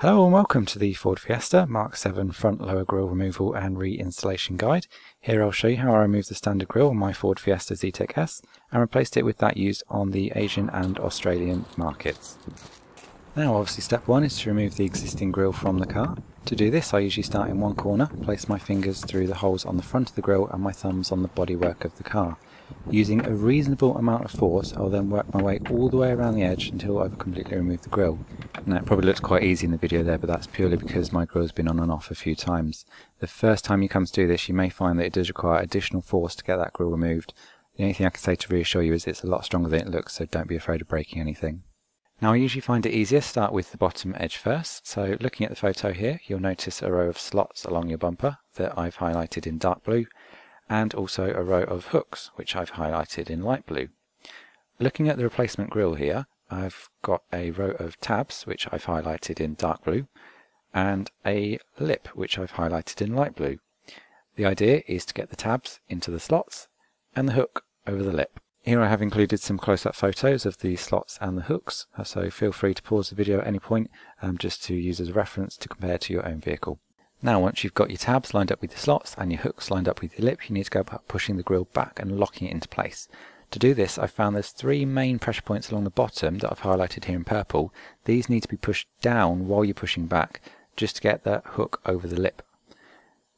Hello and welcome to the Ford Fiesta Mark 7 front lower grille removal and reinstallation guide. Here I'll show you how I removed the standard grille on my Ford Fiesta Zetec S and replaced it with that used on the Asian and Australian markets. Now obviously step one is to remove the existing grille from the car. To do this I usually start in one corner, place my fingers through the holes on the front of the grille and my thumbs on the bodywork of the car. Using a reasonable amount of force, I'll then work my way all the way around the edge until I've completely removed the grille. Now it probably looks quite easy in the video there, but that's purely because my grill's been on and off a few times. The first time you come to do this, you may find that it does require additional force to get that grill removed. The only thing I can say to reassure you is it's a lot stronger than it looks, so don't be afraid of breaking anything. Now I usually find it easier to start with the bottom edge first, so looking at the photo here, you'll notice a row of slots along your bumper that I've highlighted in dark blue, and also a row of hooks, which I've highlighted in light blue. Looking at the replacement grille here, I've got a row of tabs, which I've highlighted in dark blue, and a lip, which I've highlighted in light blue. The idea is to get the tabs into the slots and the hook over the lip. Here I have included some close-up photos of the slots and the hooks, so feel free to pause the video at any point um, just to use as a reference to compare to your own vehicle. Now once you've got your tabs lined up with the slots and your hooks lined up with your lip, you need to go about pushing the grille back and locking it into place. To do this, I've found there's three main pressure points along the bottom that I've highlighted here in purple. These need to be pushed down while you're pushing back, just to get the hook over the lip.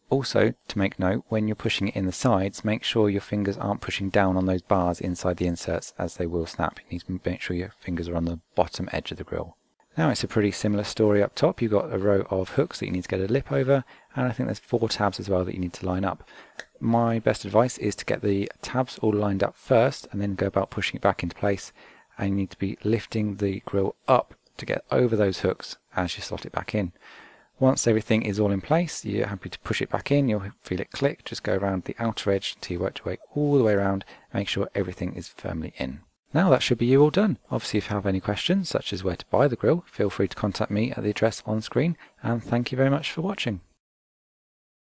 Also, to make note, when you're pushing it in the sides, make sure your fingers aren't pushing down on those bars inside the inserts as they will snap. You need to make sure your fingers are on the bottom edge of the grille. Now it's a pretty similar story up top. You've got a row of hooks that you need to get a lip over, and I think there's four tabs as well that you need to line up. My best advice is to get the tabs all lined up first and then go about pushing it back into place. And you need to be lifting the grill up to get over those hooks as you slot it back in. Once everything is all in place, you're happy to push it back in, you'll feel it click, just go around the outer edge until you work your way all the way around, and make sure everything is firmly in. Now that should be you all done. Obviously if you have any questions, such as where to buy the grill, feel free to contact me at the address on screen, and thank you very much for watching.